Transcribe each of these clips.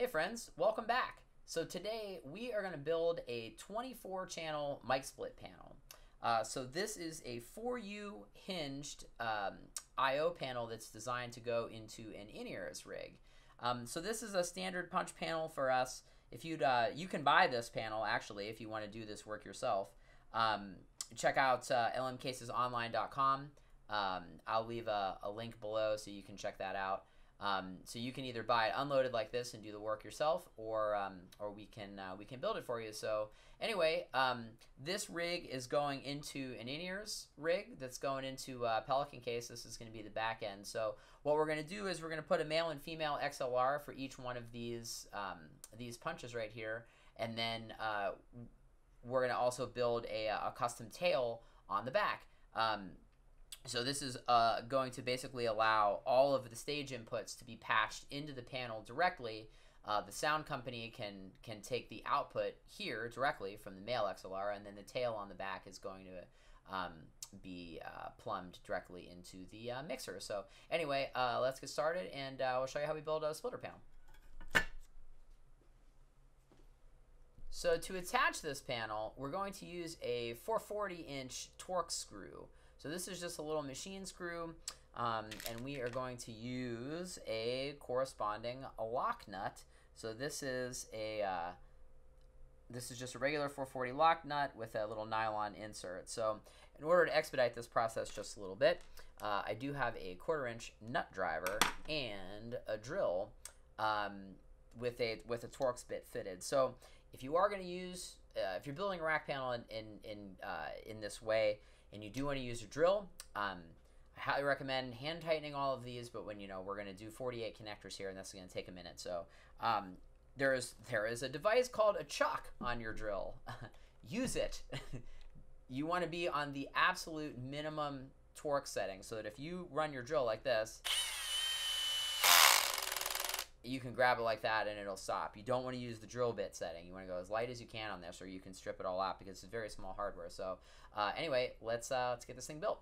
Hey friends, welcome back. So today we are going to build a 24 channel mic split panel. Uh, so this is a 4U hinged um, I.O. panel that's designed to go into an in-ears rig. Um, so this is a standard punch panel for us. If you'd, uh, you can buy this panel actually if you want to do this work yourself. Um, check out uh, lmcasesonline.com. Um, I'll leave a, a, link below so you can check that out. Um, so you can either buy it unloaded like this and do the work yourself, or um, or we can uh, we can build it for you. So anyway, um, this rig is going into an in-ears rig that's going into a Pelican case. This is going to be the back end. So what we're going to do is we're going to put a male and female XLR for each one of these um, these punches right here, and then uh, we're going to also build a, a custom tail on the back. So this is uh, going to basically allow all of the stage inputs to be patched into the panel directly. Uh, the sound company can can take the output here directly from the male XLR, and then the tail on the back is going to um, be uh, plumbed directly into the uh, mixer. So anyway, uh, let's get started, and uh, we'll show you how we build a splitter panel. So to attach this panel, we're going to use a 440 inch Torx screw. So this is just a little machine screw, um, and we are going to use a corresponding lock nut. So this is a uh, this is just a regular 440 lock nut with a little nylon insert. So in order to expedite this process just a little bit, uh, I do have a quarter inch nut driver and a drill um, with a with a Torx bit fitted. So if you are going to use, uh, if you're building a rack panel in in in, uh, in this way, and you do want to use a drill, um, I highly recommend hand tightening all of these. But when you know we're going to do 48 connectors here, and that's going to take a minute. So um, there is there is a device called a chuck on your drill. use it. you want to be on the absolute minimum torque setting, so that if you run your drill like this you can grab it like that and it'll stop. You don't want to use the drill bit setting. You want to go as light as you can on this, or you can strip it all out because it's very small hardware. So uh, anyway, let's uh, let's get this thing built.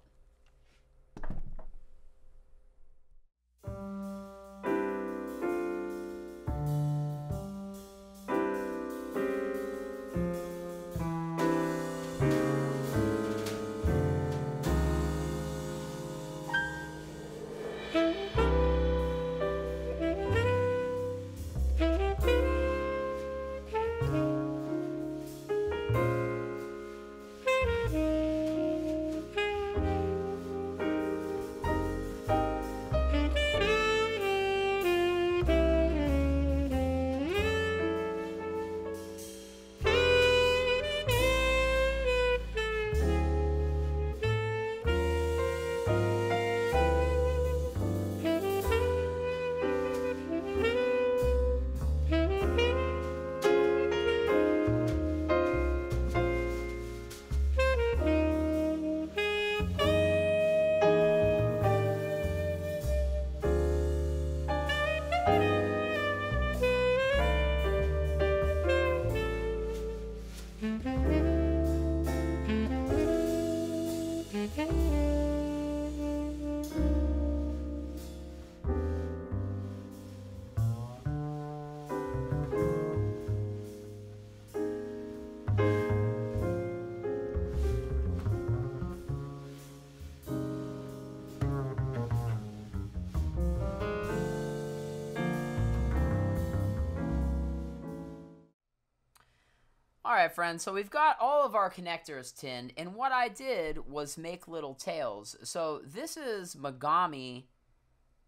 Alright friends, so we've got all of our connectors tinned, and what I did was make little tails. So this is Mogami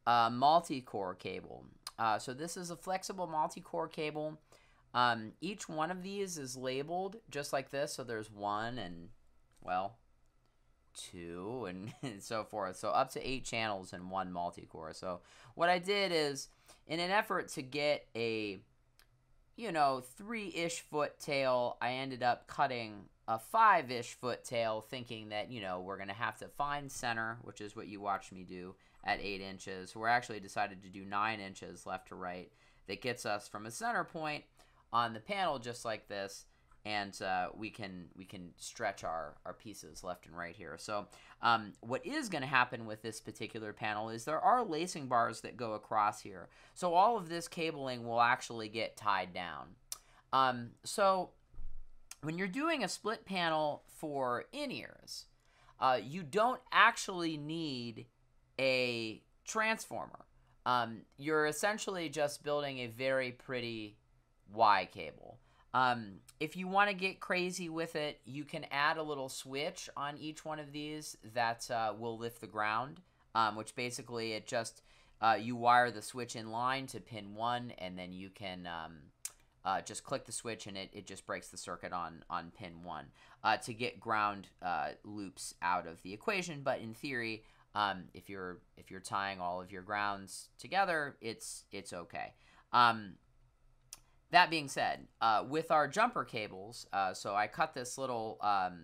uh, multi-core cable. Uh, so this is a flexible multi-core cable. Um, each one of these is labeled just like this, so there's one and, well, two and, and so forth. So up to eight channels in one multi-core. So what I did is, in an effort to get a you know, three ish foot tail, I ended up cutting a five ish foot tail, thinking that, you know, we're going to have to find center, which is what you watched me do at eight inches. We're actually decided to do nine inches left to right. That gets us from a center point on the panel just like this and uh, we can we can stretch our, our pieces left and right here. So um, what is going to happen with this particular panel is there are lacing bars that go across here. So all of this cabling will actually get tied down. Um, so when you're doing a split panel for in-ears, uh, you don't actually need a transformer. Um, you're essentially just building a very pretty Y cable. Um, if you want to get crazy with it, you can add a little switch on each one of these that uh, will lift the ground, um, which basically it just, uh, you wire the switch in line to pin one, and then you can um, uh, just click the switch and it, it just breaks the circuit on, on pin one uh, to get ground uh, loops out of the equation. But in theory, um, if you're if you're tying all of your grounds together, it's it's okay. That being said, uh, with our jumper cables, uh, so I cut this little um,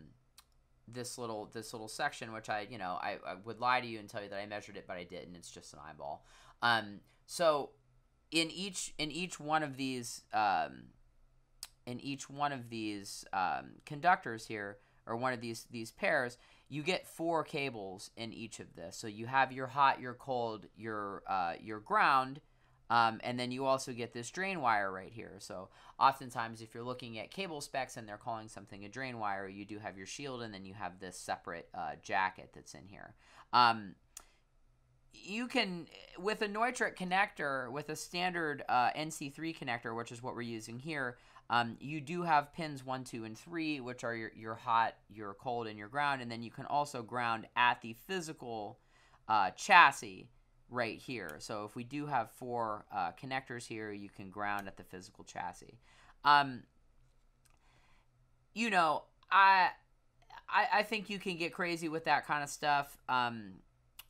this little this little section, which I you know I, I, would lie to you and tell you that I measured it, but I didn't. It's just an eyeball. Um, so in each in each one of these um, in each one of these um, conductors here, or one of these these pairs, you get four cables in each of this. So you have your hot, your cold, your uh, your ground um, and then you also get this drain wire right here. So oftentimes if you're looking at cable specs and they're calling something a drain wire, you do have your shield and then you have this separate uh, jacket that's in here. Um, you can, with a Neutrik connector, with a standard uh, NC3 connector, which is what we're using here, um, you do have pins 1, 2, and 3, which are your, your hot, your cold, and your ground. And then you can also ground at the physical uh, chassis right here. So if we do have four uh, connectors here, you can ground at the physical chassis. Um, you know, I, I, I think you can get crazy with that kind of stuff. Um,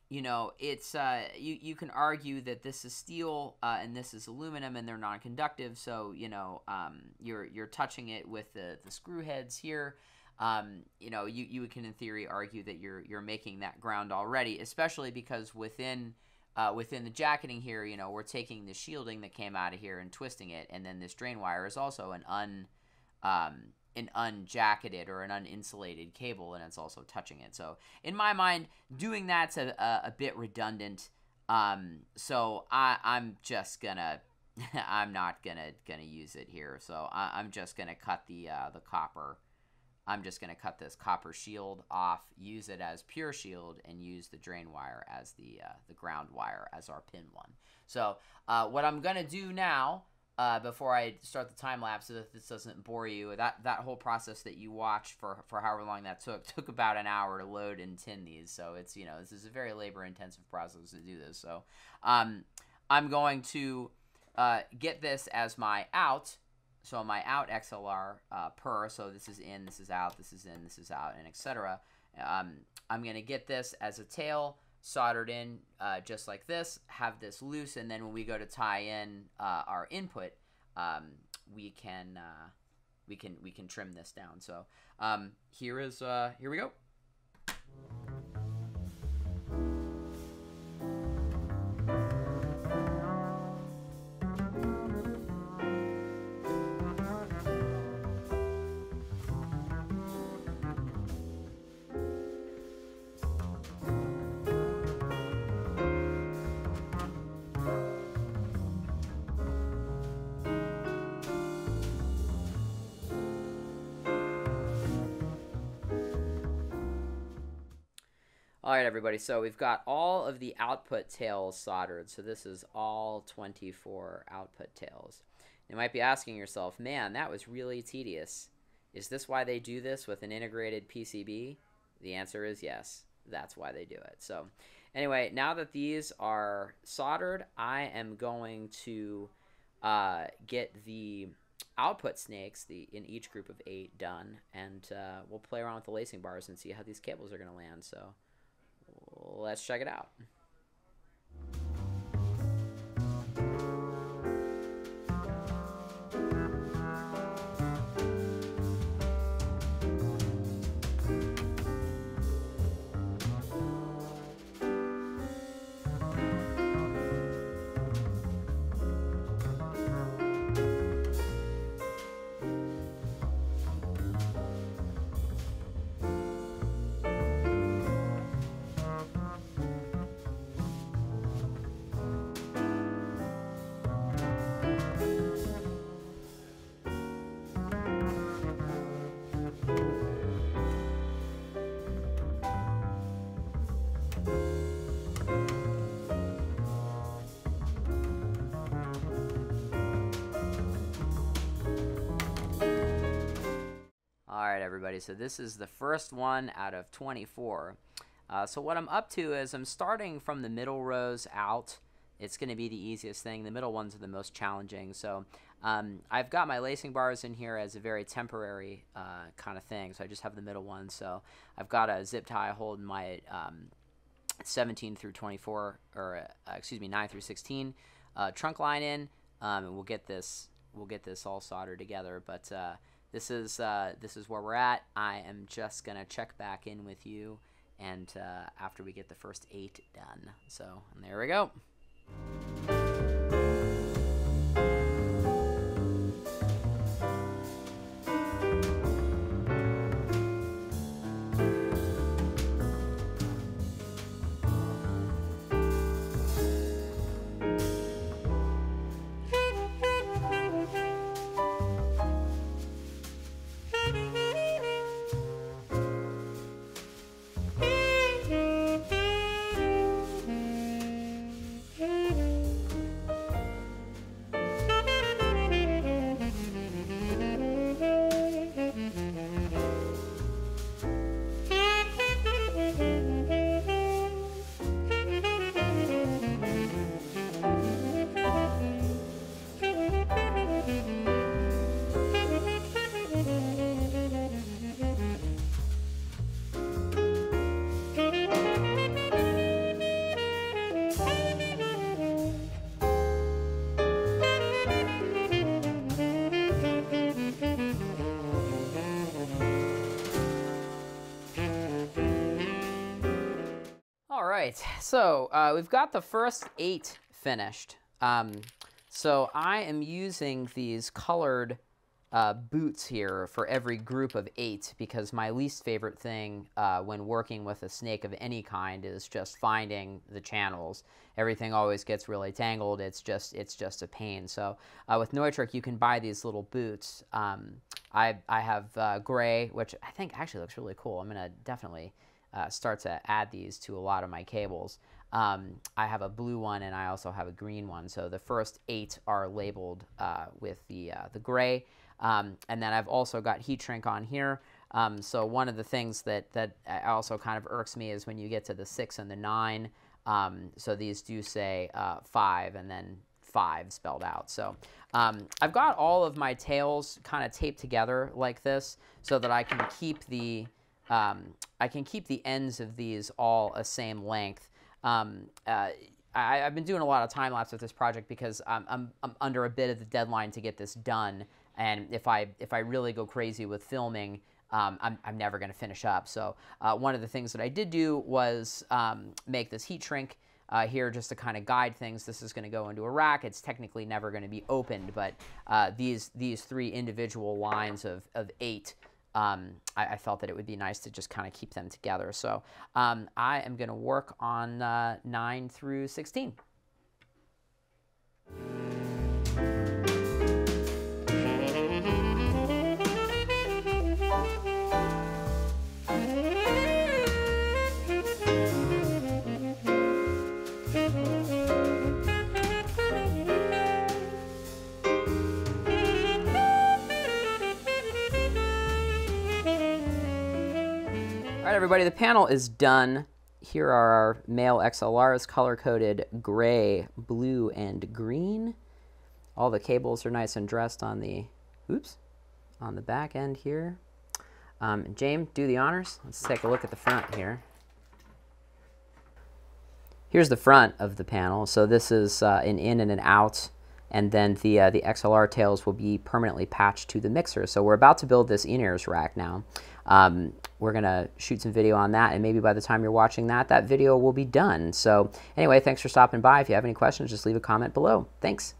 you know, it's uh, you you can argue that this is steel uh, and this is aluminum and they're non-conductive. So you know, um, you're you're touching it with the the screw heads here. Um, you know, you, you can in theory argue that you're you're making that ground already, especially because within uh, within the jacketing here, you know, we're taking the shielding that came out of here and twisting it, and then this drain wire is also an un um, an unjacketed or an uninsulated cable, and it's also touching it. So in my mind, doing that's a, a, a bit redundant. Um, so I, I'm just gonna I'm not gonna gonna use it here. So I, am just gonna cut the uh, the copper I'm just going to cut this copper shield off, use it as pure shield, and use the drain wire as the, uh, the ground wire as our pin one. So uh, what I'm going to do now, uh, before I start the time lapse, so that this doesn't bore you, that, that whole process that you watched for, for however long that took, took about an hour to load and tin these. So it's, you know, this is a very labor intensive process to do this. So um, I'm going to uh, get this as my out so my out XLR uh, per, so this is in, this is out, this is in, this is out, and etc. Um, I'm going to get this as a tail soldered in uh, just like this, have this loose, and then when we go to tie in uh, our input, um, we can uh, we can we can trim this down. So um, here is uh, here we go. All right, everybody. So we've got all of the output tails soldered. So this is all 24 output tails. You might be asking yourself, man, that was really tedious. Is this why they do this with an integrated PCB? The answer is yes. That's why they do it. So anyway, now that these are soldered, I am going to uh, get the output snakes the in each group of eight done, and uh, we'll play around with the lacing bars and see how these cables are going to land. So let's check it out. Right, everybody. So this is the first one out of 24. Uh, so what I'm up to is I'm starting from the middle rows out. It's going to be the easiest thing. The middle ones are the most challenging. So um, I've got my lacing bars in here as a very temporary uh, kind of thing. So I just have the middle one. So I've got a zip tie holding my um, 17 through 24, or uh, excuse me, 9 through 16 uh, trunk line in, um, and we'll get this we'll get this all soldered together. But uh, this is uh, this is where we're at. I am just gonna check back in with you, and uh, after we get the first eight done. So there we go. Right, so uh, we've got the first eight finished. Um, so I am using these colored uh, boots here for every group of eight because my least favorite thing uh, when working with a snake of any kind is just finding the channels. Everything always gets really tangled. It's just it's just a pain. So uh, with Neutrik, you can buy these little boots. Um, I I have uh, gray, which I think actually looks really cool. I'm gonna definitely uh, start to add these to a lot of my cables. Um, I have a blue one and I also have a green one. So the first eight are labeled uh, with the, uh, the gray. Um, and then I've also got heat shrink on here. Um, so one of the things that, that also kind of irks me is when you get to the six and the nine. Um, so these do say uh, five and then five spelled out. So um, I've got all of my tails kind of taped together like this so that I can keep the um, I can keep the ends of these all a same length. Um, uh, I, have been doing a lot of time lapse with this project because I'm, I'm, I'm, under a bit of the deadline to get this done. And if I if I really go crazy with filming, um, I'm, I'm never going to finish up. So uh, one of the things that I did do was um, make this heat shrink uh, here just to kind of guide things. This is going to go into a rack. It's technically never going to be opened, but uh, these these three individual lines of, of eight um, I, I, felt that it would be nice to just kind of keep them together. So um, I am going to work on uh, 9 through 16. Everybody, the panel is done. Here are our male XLRs color-coded gray, blue, and green. All the cables are nice and dressed on the, oops, on the back end here. Um, James, do the honors. Let's take a look at the front here. Here's the front of the panel. So this is uh, an in and an out, and then the, uh, the XLR tails will be permanently patched to the mixer. So we're about to build this in-ears rack now. Um, we're going to shoot some video on that, and maybe by the time you're watching that, that video will be done. So anyway, thanks for stopping by. If you have any questions, just leave a comment below. Thanks.